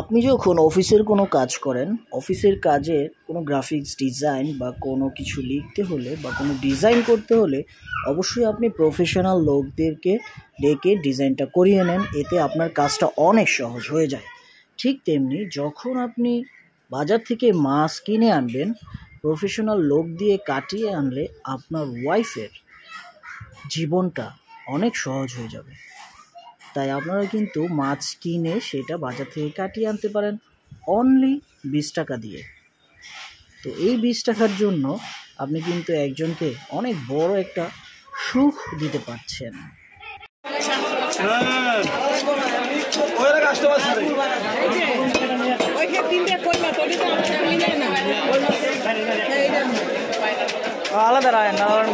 আপনি যখন অফিসের কোনো কাজ করেন, অফিসের কাজের কোনো গ্রাফিক্স ডিজাইন বা কোনো কিছু লিখতে হলে বা কোনো ডিজাইন করতে হলে অবশ্যই আপনি প্রফেশনাল লোকদেরকে ডেকে ডিজাইনটা করিয়ে নেন, এতে আপনার কাজটা অনেক সহজ হয়ে যায়। ঠিক তেমনি যখন আপনি বাজার থেকে মাছ কিনে আনবেন প্রফেশনাল লোক দিয়ে কাটিয়ে আনলে আপনার ওয়াইফের জীবনটা অনেক সহজ হয়ে যাবে। তাই আপনারা কিন্তু মাছ কিনে সেটা বাজার থেকে কাটিয়ে আনতে পারেন অনলি বিশ টাকা দিয়ে। তো এই বিশ টাকার জন্য আপনি কিন্তু একজনকে অনেক বড় একটা সুখ দিতে পারছেন। আলাদা রায় না আবার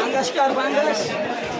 Banggas eh, eh. kar, banggas.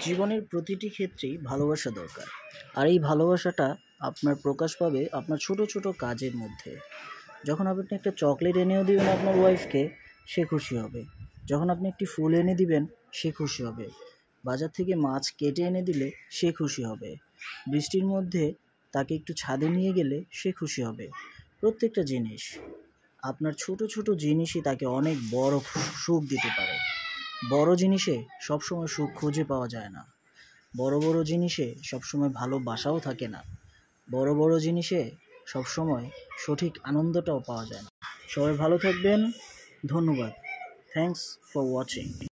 জীবনের প্রতিটি ক্ষেত্রেই ভালোবাসা দরকার। আর এই ভালোবাসাটা আপনার প্রকাশ পাবে আপনার ছোট ছোট কাজের মধ্যে। যখন আপনি একটা চকলেট এনেও দিবেন আপনার ওয়াইফকে সে খুশি হবে। যখন আপনি একটি ফুল এনে দিবেন, সে খুশি হবে। বাজার থেকে মাছ কেটে এনে দিলে, সে খুশি হবে। বৃষ্টির মধ্যে তাকে একটু ছাদে নিয়ে গেলে, সে খুশি হবে। প্রত্যেকটা জিনিস। আপনার ছোট ছোট জিনিসই তাকে অনেক বড় সুখ দিতে পারে। বড় জিনিসে সবসময় সুখ খুঁজে পাওয়া যায় না। বড় বড় জিনিসে সবসময় ভালোবাসাও থাকে না। বড় বড় জিনিসে সবসময় সঠিক আনন্দটাও পাওয়া যায় না। সবাই ভালো থাকবেন। ধন্যবাদ। Thanks for watching